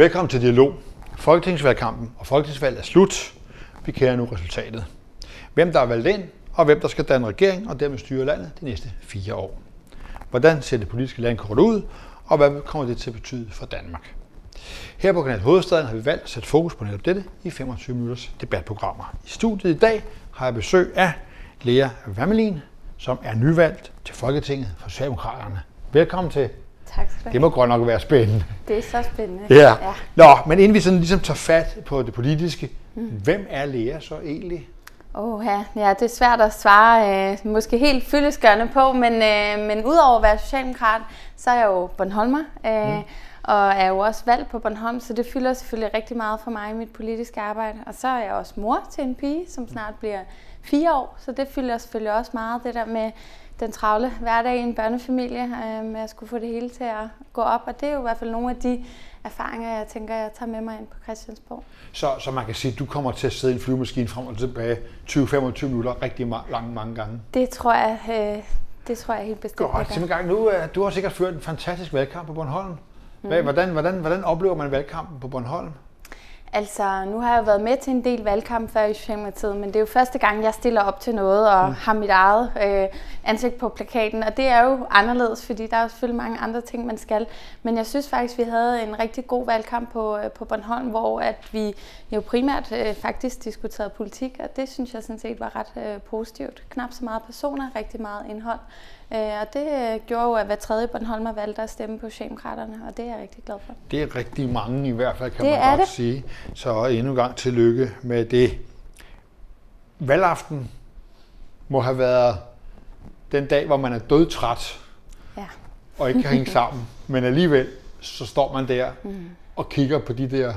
Velkommen til Dialog. Folketingsvalgkampen og folketingsvalget er slut. Vi kender nu resultatet. Hvem der er valgt ind, og hvem der skal danne regering og dermed styre landet de næste fire år. Hvordan ser det politiske landkort ud, og hvad kommer det til at betyde for Danmark? Her på Kanal Hovedstaden har vi valgt at sætte fokus på netop dette i 25 minutters debatprogrammer. I studiet i dag har jeg besøg af Lea Vammelin, som er nyvalgt til Folketinget for Socialdemokraterne. Velkommen til. Tak skal du Det må godt nok være spændende. Det er så spændende. Ja. ja. Nå, men inden vi sådan ligesom tager fat på det politiske, mm. hvem er Lea så egentlig? Oh, ja. ja, det er svært at svare øh, måske helt fyldesgørende på, men, øh, men udover at være socialdemokrat, så er jeg jo Bornholmer, øh, mm. og er jo også valgt på Bornholm, så det fylder selvfølgelig rigtig meget for mig i mit politiske arbejde. Og så er jeg også mor til en pige, som snart bliver fire år, så det fylder selvfølgelig også meget, det der med den travle hverdag i en børnefamilie, øh, med at skulle få det hele til at gå op, og det er jo i hvert fald nogle af de erfaringer, jeg tænker, jeg tager med mig ind på Christiansborg. Så, så man kan sige, at du kommer til at sidde i en flyvemaskine frem og tilbage 20-25 minutter rigtig ma- langt mange gange. Det tror jeg, øh, det tror jeg helt bestemt. Godt, til gang. Nu, uh, du har sikkert ført en fantastisk valgkamp på Bornholm. Mm. Hvordan, hvordan, hvordan oplever man valgkampen på Bornholm? Altså, nu har jeg været med til en del valgkamp før i Socialdemokratiet, men det er jo første gang, jeg stiller op til noget og mm. har mit eget øh, ansigt på plakaten. Og det er jo anderledes, fordi der er jo selvfølgelig mange andre ting, man skal. Men jeg synes faktisk, vi havde en rigtig god valgkamp på, øh, på Bornholm, hvor at vi jo primært øh, faktisk diskuterede politik, og det synes jeg sådan set var ret øh, positivt. Knap så meget personer, rigtig meget indhold. Øh, og det øh, gjorde jo, at hver tredje Bornholmer valgte at stemme på Socialdemokraterne, og det er jeg rigtig glad for. Det er rigtig mange i hvert fald, kan det man godt det. sige. Så endnu en gang tillykke med det. Valgaften må have været den dag, hvor man er dødtræt ja. og ikke kan hænge sammen. Men alligevel, så står man der mm. og kigger på de der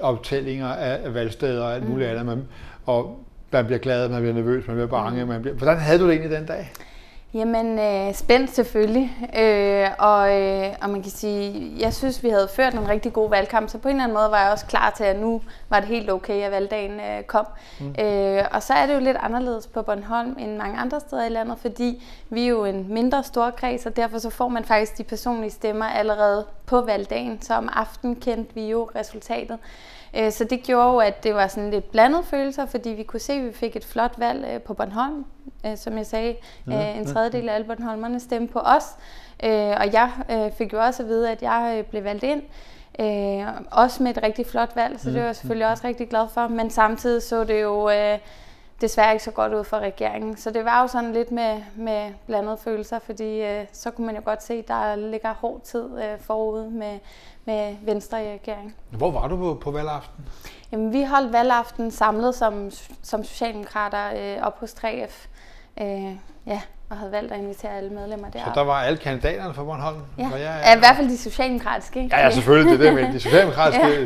optællinger af valgsteder og alt muligt mm. andet. Og man bliver glad, man bliver nervøs, man bliver bange. Mm. Man bliver... Hvordan havde du det egentlig den dag? Jamen, øh, spændt selvfølgelig. Øh, og, øh, og man kan sige, jeg synes, vi havde ført en rigtig god valgkamp, så på en eller anden måde var jeg også klar til, at nu var det helt okay, at valgdagen øh, kom. Mm. Øh, og så er det jo lidt anderledes på Bornholm end mange andre steder i landet, fordi vi er jo en mindre stor kreds, og derfor så får man faktisk de personlige stemmer allerede på valgdagen. Så om aftenen kendte vi jo resultatet. Øh, så det gjorde jo, at det var sådan lidt blandet følelser, fordi vi kunne se, at vi fik et flot valg øh, på Bornholm. Øh, som jeg sagde, ja, en tredjedel af alle Bornholmerne stemte på os. Og jeg fik jo også at vide, at jeg blev valgt ind. Også med et rigtig flot valg, så det var jeg selvfølgelig også rigtig glad for. Men samtidig så det jo desværre ikke så godt ud for regeringen. Så det var jo sådan lidt med, med blandede følelser, fordi øh, så kunne man jo godt se, at der ligger hård tid øh, forud med, med Venstre i regeringen. Hvor var du på, på valgaften? Jamen, vi holdt valgaften samlet som, som socialdemokrater øh, op hos 3F. Øh, ja, og havde valgt at invitere alle medlemmer der. Så der var alle kandidaterne fra Bornholm? Ja, jeg, ja i hvert fald de socialdemokratiske. Ikke? Ja, ja, selvfølgelig, det er det, men de socialdemokratiske, ja.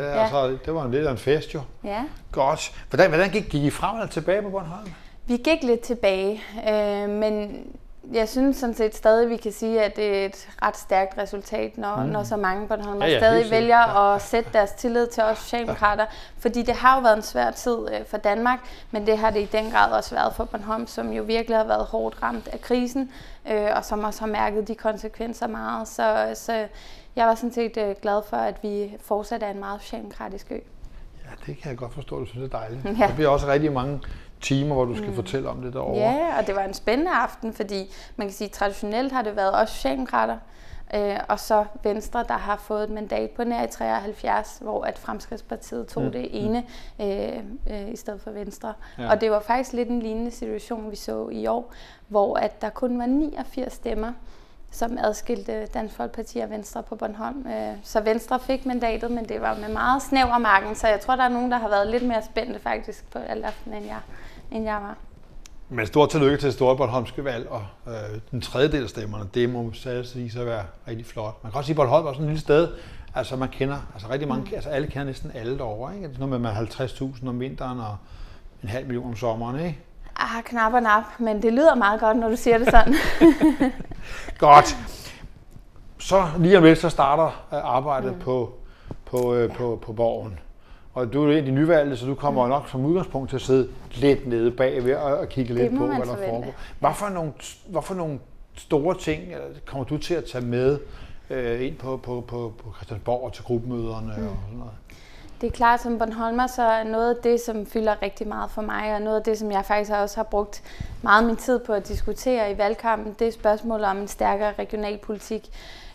Ja, altså, det var en lidt af en fest jo. Ja. Godt. Hvordan, hvordan gik, gik I frem eller tilbage på Bornholm? Vi gik lidt tilbage, øh, men jeg synes sådan set stadig, vi kan sige, at det er et ret stærkt resultat, når, mm. når så mange Bornholmer ja, ja, stadig vælger ja. at sætte deres tillid til os socialdemokrater. Ja. Fordi det har jo været en svær tid øh, for Danmark, men det har det i den grad også været for Bornholm, som jo virkelig har været hårdt ramt af krisen, øh, og som også har mærket de konsekvenser meget. Så, så jeg var sådan set øh, glad for, at vi fortsat er en meget socialdemokratisk ø. Ja, det kan jeg godt forstå, du synes er dejligt. Ja. Der bliver også rigtig mange timer, hvor du skal mm. fortælle om det derovre. Ja, og det var en spændende aften, fordi man kan sige, at traditionelt har det været også Socialdemokrater, øh, og så Venstre, der har fået et mandat på nær i 73, hvor at Fremskridspartiet tog mm. det ene øh, øh, i stedet for Venstre. Ja. Og det var faktisk lidt en lignende situation, vi så i år, hvor at der kun var 89 stemmer, som adskilte Dansk Folkeparti og Venstre på Bornholm. Øh, så Venstre fik mandatet, men det var med meget snæver marken, så jeg tror, der er nogen, der har været lidt mere spændte faktisk på alt aften, end jeg end jeg var. Men stort tillykke til Store Bornholmske valg, og øh, den tredje del af stemmerne, det må sige så være rigtig flot. Man kan også sige, at Bornholm er sådan et lille sted, altså man kender, altså rigtig mange, mm. altså alle kender næsten alle derovre, ikke? Det er noget med, man 50.000 om vinteren og en halv million om sommeren, ikke? Ah, knap og nap, men det lyder meget godt, når du siger det sådan. godt. Så lige om lidt, så starter øh, arbejdet mm. på, på, øh, ja. på, på borgen. Og du er egentlig nyvalgt, så du kommer mm. nok som udgangspunkt til at sidde lidt nede bagved og, og kigge lidt på, hvad der foregår. Hvad for, nogle, hvad for nogle store ting kommer du til at tage med øh, ind på, på, på, på Christiansborg og til gruppemøderne mm. og sådan noget. Det er klart, som Bornholmer, så er noget af det, som fylder rigtig meget for mig, og noget af det, som jeg faktisk også har brugt meget min tid på at diskutere i valgkampen, det er spørgsmålet om en stærkere regionalpolitik.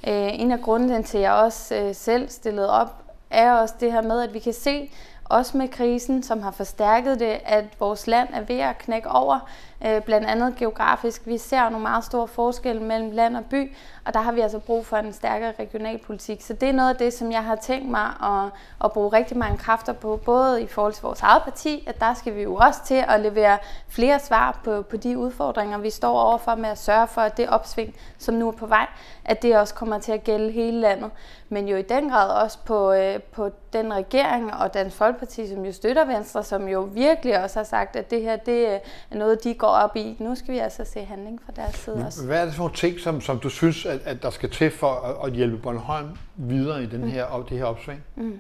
Øh, en af grunden til, at jeg også øh, selv stillede op, er også det her med, at vi kan se, også med krisen, som har forstærket det, at vores land er ved at knække over, øh, blandt andet geografisk. Vi ser nogle meget store forskelle mellem land og by, og der har vi altså brug for en stærkere regionalpolitik. Så det er noget af det, som jeg har tænkt mig at, at bruge rigtig mange kræfter på, både i forhold til vores eget parti, at der skal vi jo også til at levere flere svar på, på de udfordringer, vi står overfor med at sørge for, at det opsving, som nu er på vej, at det også kommer til at gælde hele landet. Men jo i den grad også på, øh, på den regering og Dansk Folkeparti, som jo støtter Venstre, som jo virkelig også har sagt, at det her det er noget, de går op i. Nu skal vi altså se handling fra deres side også. Hvad er det for nogle ting, som, som du synes, at, at der skal til for at, at hjælpe Bornholm videre i den mm. her, mm. det her opsving? Mm.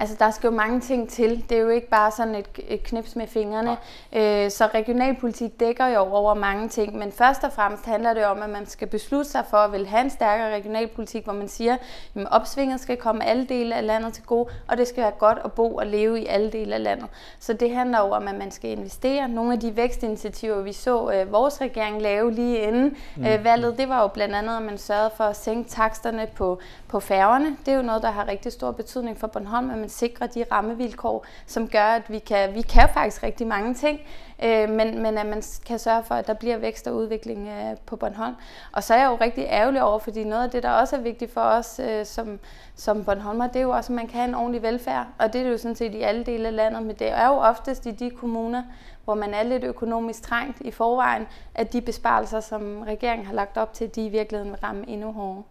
Altså, der skal jo mange ting til. Det er jo ikke bare sådan et, et knips med fingrene. Øh, så regionalpolitik dækker jo over mange ting, men først og fremmest handler det om, at man skal beslutte sig for at vil have en stærkere regionalpolitik, hvor man siger, at opsvinget skal komme alle dele af landet til gode, og det skal være godt at bo og leve i alle dele af landet. Så det handler jo om, at man skal investere. Nogle af de vækstinitiativer, vi så øh, vores regering lave lige inden øh, mm. valget, det var jo blandt andet, at man sørgede for at sænke taksterne på, på færgerne. Det er jo noget, der har rigtig stor betydning for Bornholm, at man sikre de rammevilkår, som gør, at vi kan, vi kan faktisk rigtig mange ting, øh, men, men at man kan sørge for, at der bliver vækst og udvikling øh, på Bornholm. Og så er jeg jo rigtig ærgerlig over, fordi noget af det, der også er vigtigt for os øh, som, som Bornholmer, det er jo også, at man kan have en ordentlig velfærd, og det er det jo sådan set i alle dele af landet, men det er jo oftest i de kommuner, hvor man er lidt økonomisk trængt i forvejen, at de besparelser, som regeringen har lagt op til, de i virkeligheden vil ramme endnu hårdere.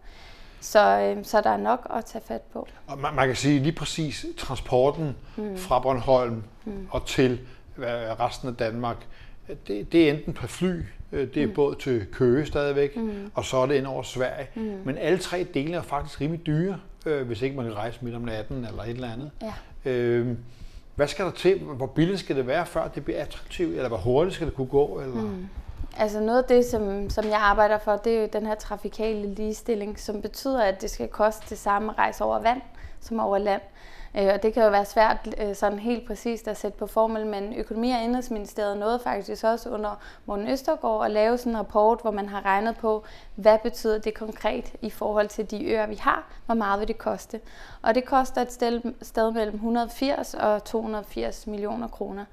Så, øh, så der er nok at tage fat på. Og man, man kan sige lige præcis transporten mm. fra Bornholm mm. og til øh, resten af Danmark, det, det er enten på fly, øh, det er mm. både til Køge stadigvæk, mm. og så er det ind over Sverige. Mm. Men alle tre dele er faktisk rimelig dyre, øh, hvis ikke man kan rejse midt om natten eller et eller andet. Ja. Øh, hvad skal der til? Hvor billigt skal det være, før det bliver attraktivt? Eller hvor hurtigt skal det kunne gå? Eller? Mm. Altså noget af det, som, som jeg arbejder for, det er jo den her trafikale ligestilling, som betyder, at det skal koste det samme rejse over vand som over land. Øh, og det kan jo være svært øh, sådan helt præcist at sætte på formel, men Økonomi- og Indrigsministeriet nåede faktisk også under Morten Østergaard at lave sådan en rapport, hvor man har regnet på, hvad betyder det konkret i forhold til de øer, vi har, hvor meget vil det koste. Og det koster et sted, mellem 180 og 280 millioner kroner.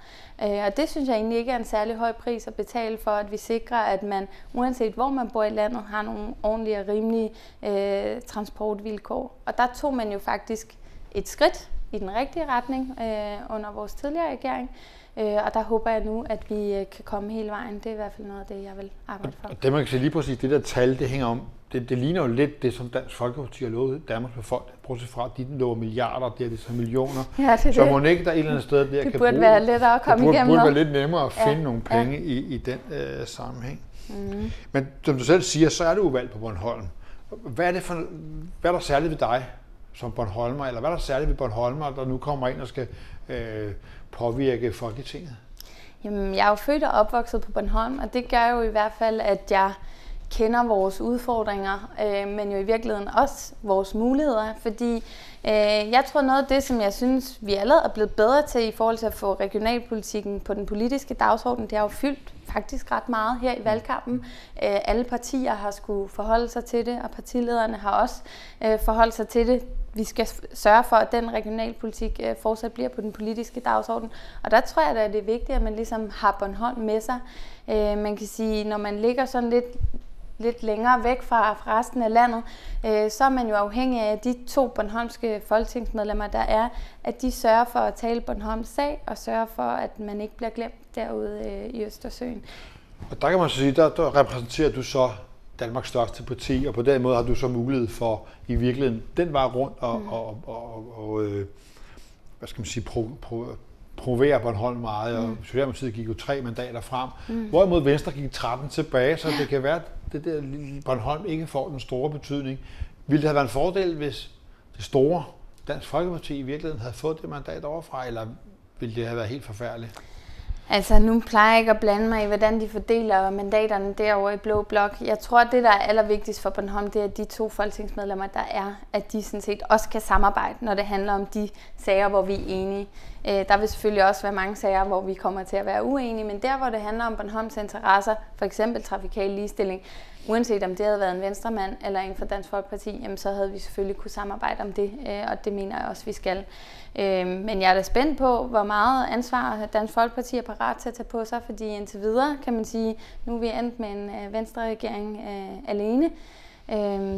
Øh, og det synes jeg egentlig ikke er en særlig høj pris at betale for, at vi sikrer, at man, uanset hvor man bor i landet, har nogle ordentlige og rimelige øh, transportvilkår. Og der tog man jo faktisk et skridt i den rigtige retning øh, under vores tidligere regering. Øh, og der håber jeg nu, at vi øh, kan komme hele vejen. Det er i hvert fald noget af det, jeg vil arbejde for. Og det man kan sige lige præcis, det der tal, det hænger om, det, det ligner jo lidt det, som Dansk Folkeparti har lovet Danmarks befolkning. Bortset fra, at de lover milliarder, det er det så millioner. Ja, det så må ikke der et eller andet sted, der det kan burde bruge, være lettere at komme det burde, igennem. Det burde være lidt nemmere at finde ja. nogle penge ja. i, i den øh, sammenhæng. Mm. Men som du selv siger, så er det uvalgt på Bornholm. Hvad er, det for, hvad er der særligt ved dig som Bornholmer, eller hvad er der særligt ved Bornholmer, der nu kommer ind og skal øh, påvirke Folketinget? Jamen, jeg er jo født og opvokset på Bornholm, og det gør jo i hvert fald, at jeg kender vores udfordringer, øh, men jo i virkeligheden også vores muligheder, fordi øh, jeg tror noget af det, som jeg synes, vi allerede er blevet bedre til i forhold til at få regionalpolitikken på den politiske dagsorden, det har jo fyldt faktisk ret meget her i valgkampen. Øh, alle partier har skulle forholde sig til det, og partilederne har også øh, forholdt sig til det. Vi skal sørge for, at den regionalpolitik øh, fortsat bliver på den politiske dagsorden. Og der tror jeg, at det er vigtigt, at man ligesom har Bornholm med sig. Øh, man kan sige, når man ligger sådan lidt lidt længere væk fra, fra resten af landet, øh, så er man jo afhængig af de to Bornholmske folketingsmedlemmer, der er, at de sørger for at tale Bornholms sag, og sørger for, at man ikke bliver glemt derude øh, i Østersøen. Og der kan man så sige, der, der repræsenterer du så Danmarks største parti, og på den måde har du så mulighed for i virkeligheden den vej rundt og, mm. og, og, og, og øh, hvad skal man sige, pro, pro, provere Bornholm meget, og mm. Socialdemokratiet gik jo tre mandater frem, mm. hvorimod Venstre gik 13 tilbage, så det kan være, at det der Bornholm ikke får den store betydning. Ville det have været en fordel, hvis det store Dansk Folkeparti i virkeligheden havde fået det mandat overfra, eller ville det have været helt forfærdeligt? Altså, nu plejer jeg ikke at blande mig i, hvordan de fordeler mandaterne derovre i Blå Blok. Jeg tror, at det, der er allervigtigst for Bornholm, det er, at de to folketingsmedlemmer, der er, at de sådan set også kan samarbejde, når det handler om de sager, hvor vi er enige. Øh, der vil selvfølgelig også være mange sager, hvor vi kommer til at være uenige, men der, hvor det handler om Bornholms interesser, for eksempel trafikal ligestilling, uanset om det havde været en venstremand eller en fra Dansk Folkeparti, jamen så havde vi selvfølgelig kunne samarbejde om det, øh, og det mener jeg også, vi skal. Øh, men jeg er da spændt på, hvor meget ansvar Dansk Folkeparti er parat til at tage på sig, fordi indtil videre kan man sige, nu er vi endt med en øh, venstre regering alene.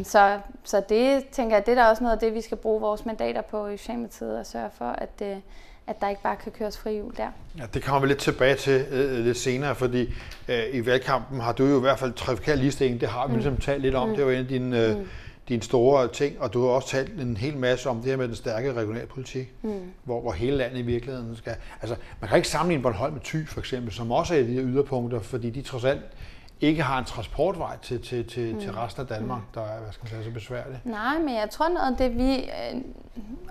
så, så det tænker jeg, det er da også noget af det, vi skal bruge vores mandater på i Socialdemokratiet og sørge for, at, at der ikke bare kan køres fri jul der. Ja, det kommer vi lidt tilbage til øh, lidt senere, fordi øh, i valgkampen har du jo i hvert fald trafikal ligestilling, det har vi mm. ligesom talt lidt om, mm. det var en af dine, øh, mm. Dine store ting, og du har også talt en hel masse om det her med den stærke regionalpolitik, mm. hvor, hvor hele landet i virkeligheden skal... Altså, man kan ikke sammenligne Bornholm med Thy for eksempel, som også er i de yderpunkter, fordi de trods alt ikke har en transportvej til, til, til, mm. til resten af Danmark, mm. der er hvad skal man sige, så besværligt. Nej, men jeg tror noget af det, vi, øh,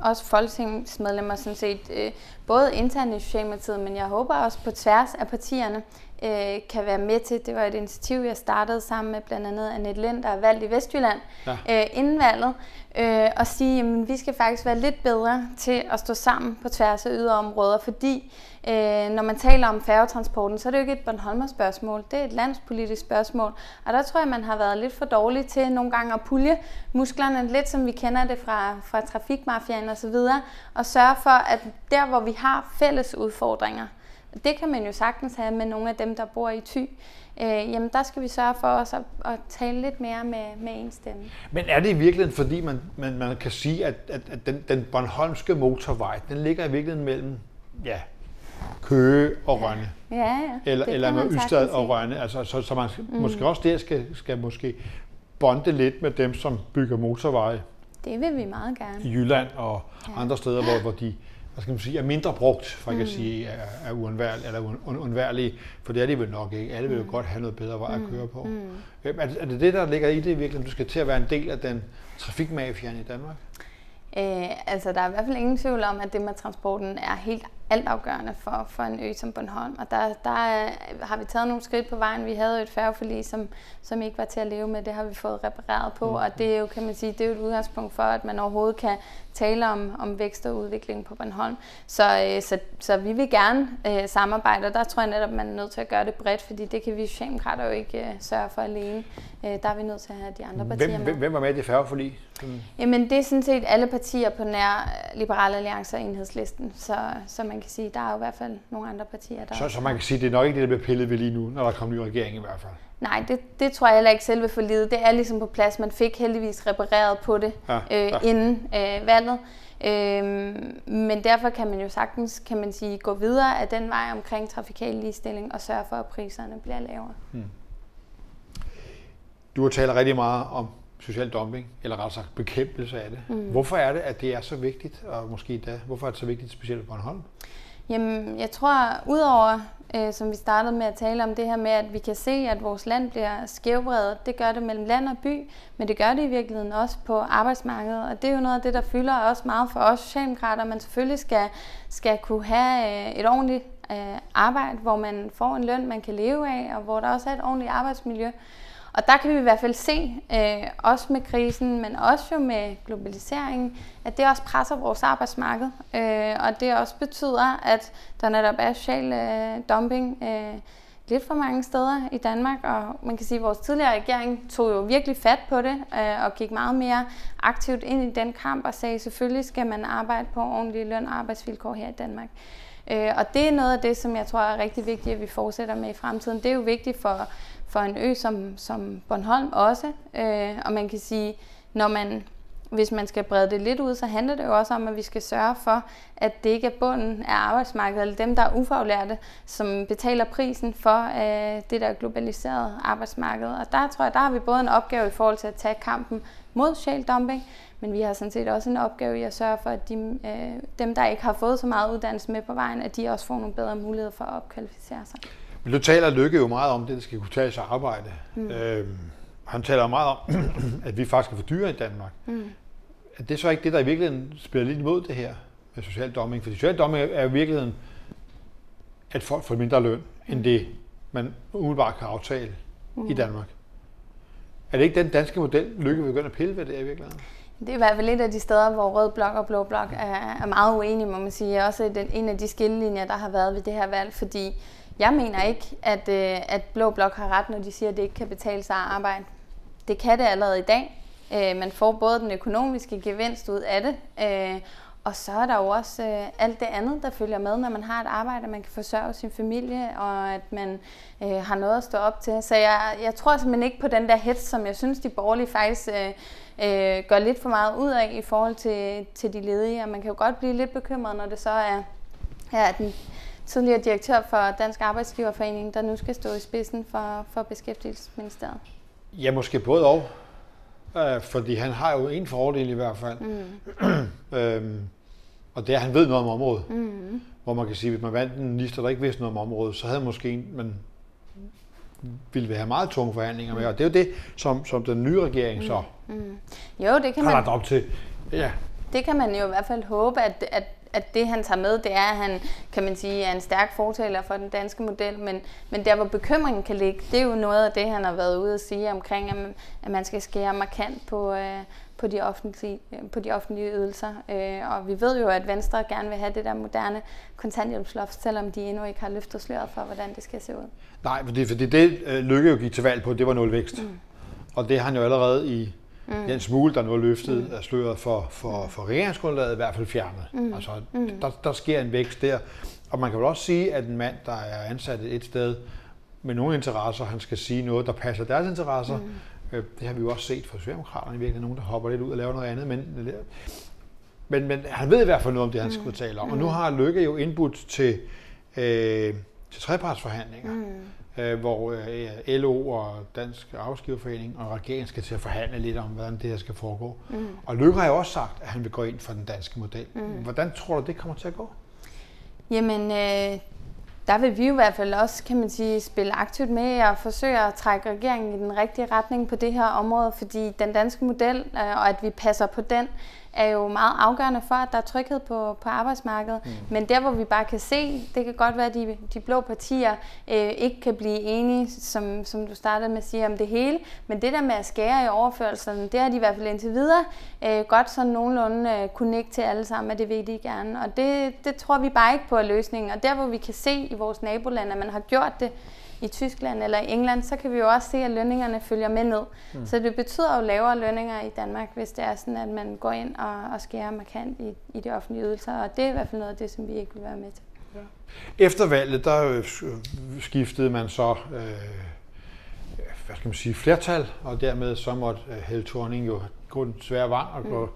også folketingsmedlemmer sådan set, øh, både internt i Socialdemokratiet, men jeg håber også på tværs af partierne, øh, kan være med til. Det var et initiativ, jeg startede sammen med blandt andet Annette Lind, der er valgt i Vestjylland ja. øh, inden valget, øh, og sige, at vi skal faktisk være lidt bedre til at stå sammen på tværs af yderområder, fordi øh, når man taler om færgetransporten, så er det jo ikke et Bornholmer spørgsmål, det er et landspolitisk spørgsmål, og der tror jeg, man har været lidt for dårlig til nogle gange at pulje musklerne, lidt som vi kender det fra, fra trafikmafiaen osv., og sørge for, at der, hvor vi har fælles udfordringer, det kan man jo sagtens have med nogle af dem, der bor i Thy. Øh, jamen der skal vi sørge for også at, at tale lidt mere med, med en stemme. Men er det i virkeligheden, fordi man, man, man kan sige, at, at, at den, den Bornholmske motorvej, den ligger i virkeligheden mellem ja, Køge og Rønne? Ja, ja. Eller, eller med Ystad og Rønne. Altså, så, så man mm. måske også der skal, skal måske bonde lidt med dem, som bygger motorveje. Det vil vi meget gerne. I Jylland og ja. andre steder, hvor, hvor de hvad skal man sige, er mindre brugt, for ikke mm. at sige, er, er uundværlige, eller uundværlige, for det er de vel nok ikke. Alle vil jo mm. godt have noget bedre vej at mm. køre på. Mm. Er, er det det, der ligger i det virkelig, du skal til at være en del af den trafikmafian i Danmark? Øh, altså, der er i hvert fald ingen tvivl om, at det med transporten er helt altafgørende for, for en ø som Bornholm. Og der, der er, har vi taget nogle skridt på vejen. Vi havde jo et færgeforlig, som, som ikke var til at leve med. Det har vi fået repareret på, og det er jo, kan man sige, det er jo et udgangspunkt for, at man overhovedet kan tale om, om vækst og udvikling på Bornholm. Så, øh, så, så vi vil gerne øh, samarbejde, og der tror jeg netop, man er nødt til at gøre det bredt, fordi det kan vi Socialdemokrater jo ikke øh, sørge for alene. Øh, der er vi nødt til at have de andre partier hvem, med. Hvem var med i det færgeforlig? Jamen det er sådan set alle partier på nær Liberale Alliance og Enhedslisten, så, så man kan sige, der er jo i hvert fald nogle andre partier, der... Så, så man kan sige, det er nok ikke det, der bliver pillet ved lige nu, når der kommer ny regering i hvert fald? Nej, det, det tror jeg heller ikke selve forlidet. Det er ligesom på plads. Man fik heldigvis repareret på det ja, øh, ja. inden øh, valget. Øhm, men derfor kan man jo sagtens, kan man sige, gå videre af den vej omkring trafikal ligestilling og sørge for, at priserne bliver lavere. Hmm. Du har talt rigtig meget om social dumping, eller rettere sagt bekæmpelse af det. Mm. Hvorfor er det, at det er så vigtigt, og måske da, hvorfor er det så vigtigt specielt på Bornholm? Jamen, jeg tror, udover, øh, som vi startede med at tale om det her med, at vi kan se, at vores land bliver skævbredet, det gør det mellem land og by, men det gør det i virkeligheden også på arbejdsmarkedet, og det er jo noget af det, der fylder også meget for os socialdemokrater, man selvfølgelig skal, skal kunne have øh, et ordentligt øh, arbejde, hvor man får en løn, man kan leve af, og hvor der også er et ordentligt arbejdsmiljø. Og der kan vi i hvert fald se, øh, også med krisen, men også jo med globaliseringen, at det også presser vores arbejdsmarked. Øh, og det også betyder, at der netop er social øh, dumping øh, lidt for mange steder i Danmark. Og man kan sige, at vores tidligere regering tog jo virkelig fat på det øh, og gik meget mere aktivt ind i den kamp og sagde, at selvfølgelig skal man arbejde på ordentlige løn- og arbejdsvilkår her i Danmark. Øh, og det er noget af det, som jeg tror er rigtig vigtigt, at vi fortsætter med i fremtiden. Det er jo vigtigt for for en ø som, som Bornholm også. Øh, og man kan sige, når man, hvis man skal brede det lidt ud, så handler det jo også om, at vi skal sørge for, at det ikke er bunden af arbejdsmarkedet, eller dem, der er ufaglærte, som betaler prisen for øh, det der globaliserede arbejdsmarked. Og der tror jeg, der har vi både en opgave i forhold til at tage kampen mod social dumping, men vi har sådan set også en opgave i at sørge for, at de, øh, dem, der ikke har fået så meget uddannelse med på vejen, at de også får nogle bedre muligheder for at opkvalificere sig. Men du taler Lykke jo meget om det, der skal kunne tage sig arbejde. Mm. Øhm, han taler meget om, at vi faktisk er for dyre i Danmark. Mm. Er det så ikke det, der i virkeligheden spiller lidt imod det her med social dumping? For social dumping er i virkeligheden at folk får mindre løn, end det man umiddelbart kan aftale mm. i Danmark. Er det ikke den danske model, Lykke vil begynde at pille ved det i virkeligheden? Det er i hvert fald et af de steder, hvor Rød Blok og Blå Blok er, er meget uenige, må man sige. Også den, en af de skillelinjer, der har været ved det her valg, fordi jeg mener ikke, at, øh, at Blå Blok har ret, når de siger, at det ikke kan betale sig at arbejde. Det kan det allerede i dag. Øh, man får både den økonomiske gevinst ud af det, øh, og så er der jo også øh, alt det andet, der følger med, når man har et arbejde, at man kan forsørge sin familie, og at man øh, har noget at stå op til. Så jeg, jeg tror simpelthen ikke på den der hets, som jeg synes, de borgerlige faktisk øh, øh, gør lidt for meget ud af i forhold til, til de ledige. Og man kan jo godt blive lidt bekymret, når det så er ja, den tidligere direktør for Dansk Arbejdsgiverforening, der nu skal stå i spidsen for, for Beskæftigelsesministeriet. Ja, måske både og. Øh, fordi han har jo en fordel i hvert fald. Mm. øhm, og det er, at han ved noget om området. Mm. Hvor man kan sige, at hvis man vandt en minister, der ikke vidste noget om området, så havde måske en, man ville have meget tunge forhandlinger med. Og det er jo det, som, som den nye regering så mm. Mm. Jo, det kan har man, lagt op til. Ja. Det kan man jo i hvert fald håbe, at, at, at det han tager med, det er, at han, kan man sige, er en stærk fortaler for den danske model, men, men der hvor bekymringen kan ligge, det er jo noget af det, han har været ude at sige omkring, at man, at man skal skære markant på, øh, på de offentlige, på de offentlige ydelser. Øh, og vi ved jo, at Venstre gerne vil have det der moderne kontanthjælpsloft, selvom de endnu ikke har løftet sløret for, hvordan det skal se ud. Nej, fordi, fordi det øh, Lykke jo gik til valg på, det var nul vækst. Mm. Og det har han jo allerede i mm. den smule, der nu er løftet mm. af sløret for, for, for regeringsgrundlaget, i hvert fald fjernet. Mm. Altså, mm. Der, der sker en vækst der. Og man kan vel også sige, at en mand, der er ansat et sted med nogle interesser, han skal sige noget, der passer deres interesser, mm Øh, det har vi jo også set fra Socialdemokraterne i virkeligheden, nogen der hopper lidt ud og laver noget andet, men, men, men han ved i hvert fald noget om det, han skulle tale om. Og nu mm. har Lykke jo indbudt til, øh, til trepartsforhandlinger, mm. Øh, hvor øh, LO og Dansk Arbejdsgiverforening og regeringen skal til at forhandle lidt om, hvordan det her skal foregå. Mm. Og Lykke har jo også sagt, at han vil gå ind for den danske model. Mm. Hvordan tror du, det kommer til at gå? Jamen, øh, der vil vi i hvert fald også, kan man sige, spille aktivt med og forsøge at trække regeringen i den rigtige retning på det her område, fordi den danske model, øh, og at vi passer på den, er jo meget afgørende for, at der er tryghed på, på arbejdsmarkedet. Mm. Men der, hvor vi bare kan se, det kan godt være, at de, de blå partier øh, ikke kan blive enige, som, som du startede med at sige, om det hele. Men det der med at skære i overførelserne, det har de i hvert fald indtil videre øh, godt sådan nogenlunde øh, kunne ikke til alle sammen, at det vil de gerne. Og det, det tror vi bare ikke på er løsningen. Og der, hvor vi kan se i vores nabolande, at man har gjort det, i Tyskland eller i England, så kan vi jo også se, at lønningerne følger med ned. Mm. Så det betyder jo lavere lønninger i Danmark, hvis det er sådan, at man går ind og, og skærer markant i, i de offentlige ydelser. Og det er i hvert fald noget af det, som vi ikke vil være med til. Ja. Efter valget, der øh, skiftede man så øh, hvad skal man sige, flertal, og dermed så måtte øh, Helle Thorning jo gå den svære vej og, gå, mm.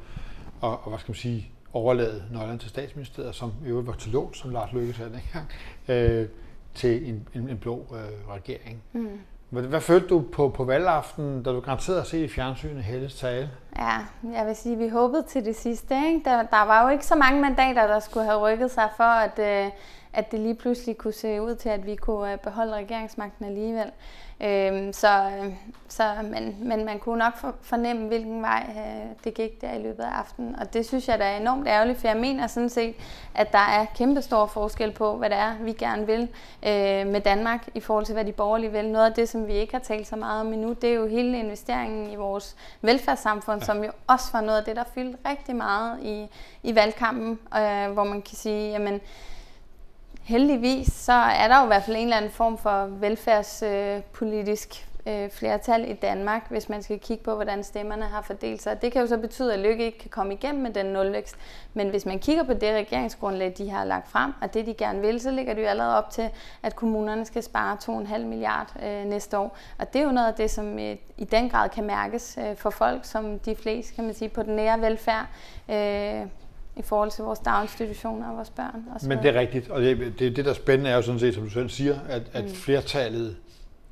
og, og hvad skal man sige, overlade nøglerne til statsministeriet, som jo var til lån, som Lars Løkke sagde dengang. Øh, til en, en, en blå øh, regering. Mm. Hvad, hvad følte du på, på valgaften, da du garanteret at se i fjernsynet Helles tale? Ja, jeg vil sige, at vi håbede til det sidste. Ikke? Der, der var jo ikke så mange mandater, der skulle have rykket sig for, at, øh, at det lige pludselig kunne se ud til, at vi kunne øh, beholde regeringsmagten alligevel. Øhm, så, så, men, men man kunne nok fornemme, hvilken vej øh, det gik der i løbet af aftenen. Og det synes jeg da er enormt ærgerligt, for jeg mener sådan set, at der er kæmpe stor forskel på, hvad det er, vi gerne vil øh, med Danmark i forhold til, hvad de borgerlige vil. Noget af det, som vi ikke har talt så meget om endnu, det er jo hele investeringen i vores velfærdssamfund, ja. som jo også var noget af det, der fyldte rigtig meget i, i valgkampen, øh, hvor man kan sige, jamen, heldigvis så er der jo i hvert fald en eller anden form for velfærdspolitisk øh, flertal i Danmark, hvis man skal kigge på, hvordan stemmerne har fordelt sig. Det kan jo så betyde, at Lykke ikke kan komme igennem med den nulvækst. Men hvis man kigger på det regeringsgrundlag, de har lagt frem, og det de gerne vil, så ligger det jo allerede op til, at kommunerne skal spare 2,5 milliard øh, næste år. Og det er jo noget af det, som øh, i den grad kan mærkes øh, for folk, som de fleste, kan man sige, på den nære velfærd. Øh, i forhold til vores daginstitutioner og vores børn. Og Men det er rigtigt, og det, det, det der er spændende er jo sådan set, som du selv siger, at, at mm. flertallet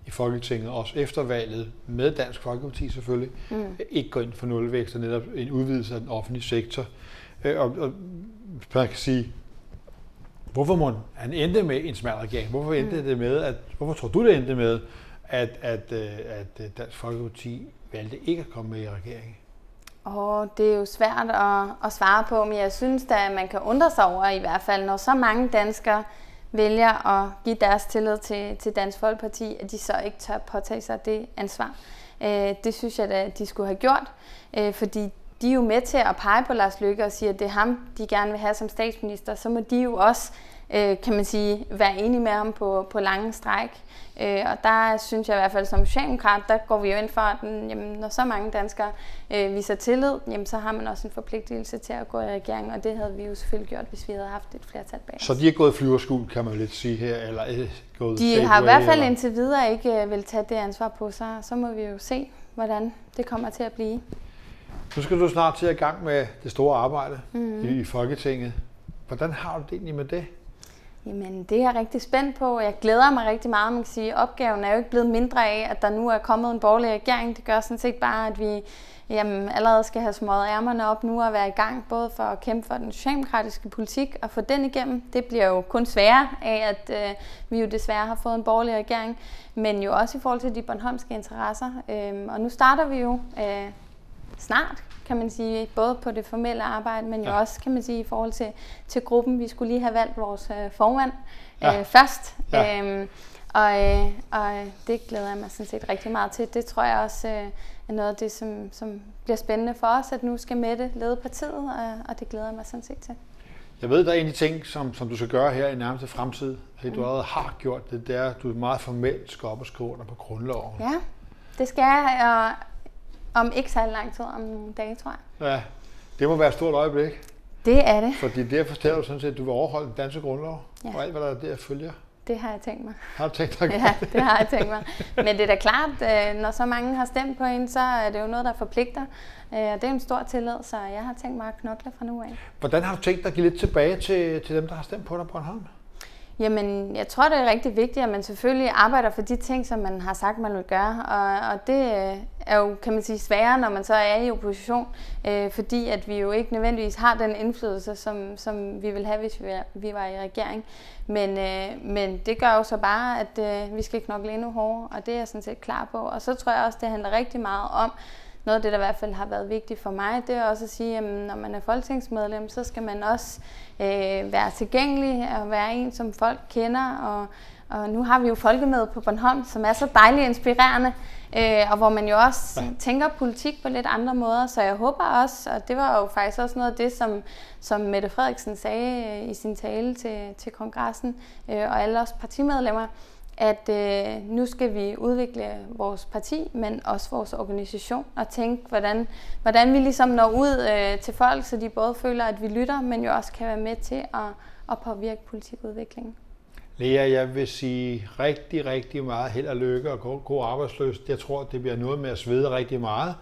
i Folketinget, også efter valget, med Dansk Folkeparti selvfølgelig, mm. ikke går ind for nulvækst og netop en udvidelse af den offentlige sektor. Øh, og, og man kan sige, hvorfor må han endte med en smal regering? Hvorfor endte mm. det med, at, hvorfor tror du det endte med, at, at, øh, at, at Dansk Folkeparti valgte ikke at komme med i regeringen? Og det er jo svært at, at svare på, men jeg synes da, at man kan undre sig over i hvert fald, når så mange danskere vælger at give deres tillid til, til Dansk Folkeparti, at de så ikke tør påtage sig det ansvar. Øh, det synes jeg, at de skulle have gjort, øh, fordi de er jo med til at pege på Lars Løkke og sige, at det er ham, de gerne vil have som statsminister. Så må de jo også øh, kan man sige, være enige med ham på, på lange stræk. Øh, og der synes jeg i hvert fald som socialdemokrat, der går vi jo ind for, at jamen, når så mange danskere øh, viser tillid, jamen, så har man også en forpligtelse til at gå i regering, og det havde vi jo selvfølgelig gjort, hvis vi havde haft et flertal bag Så de er gået flyverskul, kan man lidt sige her? Eller er gået de har i hvert fald eller? indtil videre ikke øh, vil tage det ansvar på sig, så må vi jo se, hvordan det kommer til at blive. Nu skal du snart til at i gang med det store arbejde mm-hmm. i, i Folketinget. Hvordan har du det egentlig med det? Jamen, det er jeg rigtig spændt på. Jeg glæder mig rigtig meget. Man kan sige, opgaven er jo ikke blevet mindre af, at der nu er kommet en borgerlig regering. Det gør sådan set bare, at vi jamen, allerede skal have smået ærmerne op nu og være i gang, både for at kæmpe for den socialdemokratiske politik og få den igennem. Det bliver jo kun sværere af, at øh, vi jo desværre har fået en borgerlig regering, men jo også i forhold til de bornholmske interesser. Øh, og nu starter vi jo øh, snart, kan man sige, både på det formelle arbejde, men jo ja. også, kan man sige, i forhold til, til gruppen. Vi skulle lige have valgt vores øh, formand ja. øh, først. Ja. Øhm, og, øh, og det glæder jeg mig sådan set rigtig meget til. Det tror jeg også øh, er noget af det, som, som bliver spændende for os, at nu skal Mette lede partiet, og, og det glæder jeg mig sådan set til. Jeg ved, der er en af de ting, som, som du skal gøre her i nærmeste fremtid, du mm. allerede har gjort det, det er, at du meget formelt skal op og skrive under på grundloven. Ja, det skal jeg, og om ikke så lang tid, om nogle dage, tror jeg. Ja, det må være et stort øjeblik. Det er det. Fordi det fortæller du sådan set, at du vil overholde den danske grundlov, ja. og alt, hvad der der følger. Det har jeg tænkt mig. Har du tænkt dig? Ja, det har jeg tænkt mig. Men det er da klart, øh, når så mange har stemt på en, så er det jo noget, der forpligter. Øh, og det er en stor tillid, så jeg har tænkt mig at knokle fra nu af. Hvordan har du tænkt dig at give lidt tilbage til, til dem, der har stemt på dig på Bornholm? Jamen, jeg tror, det er rigtig vigtigt, at man selvfølgelig arbejder for de ting, som man har sagt, man vil gøre. Og, og det øh, er jo, kan man sige, sværere, når man så er i opposition, øh, fordi at vi jo ikke nødvendigvis har den indflydelse, som, som vi ville have, hvis vi, vi var i regering. Men, øh, men det gør jo så bare, at øh, vi skal knokle endnu hårdere, og det er jeg sådan set klar på. Og så tror jeg også, det handler rigtig meget om, noget af det, der i hvert fald har været vigtigt for mig, det er også at sige, at når man er folketingsmedlem, så skal man også øh, være tilgængelig og være en, som folk kender. Og, og nu har vi jo folkemøde på Bornholm, som er så dejligt inspirerende, øh, og hvor man jo også tænker politik på lidt andre måder. Så jeg håber også, og det var jo faktisk også noget af det, som, som Mette Frederiksen sagde øh, i sin tale til, til kongressen, øh, og alle os partimedlemmer, at øh, nu skal vi udvikle vores parti, men også vores organisation, og tænke, hvordan, hvordan vi ligesom når ud øh, til folk, så de både føler, at vi lytter, men jo også kan være med til at, at påvirke politikudviklingen. Lea, jeg vil sige rigtig, rigtig meget held og lykke og god, god arbejdsløs. Jeg tror, det bliver noget med at svede rigtig meget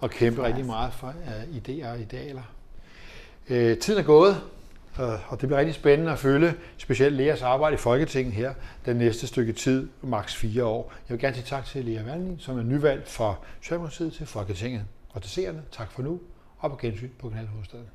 og kæmpe rigtig meget for uh, idéer og idealer. Uh, tiden er gået. Øh, og det bliver rigtig spændende at følge specielt Leas arbejde i Folketinget her den næste stykke tid, maks 4 år. Jeg vil gerne sige tak til Lea Wernling, som er nyvalgt fra Socialdemokratiet til Folketinget. Og til seerne, tak for nu, og på gensyn på Kanal Hovedstaden.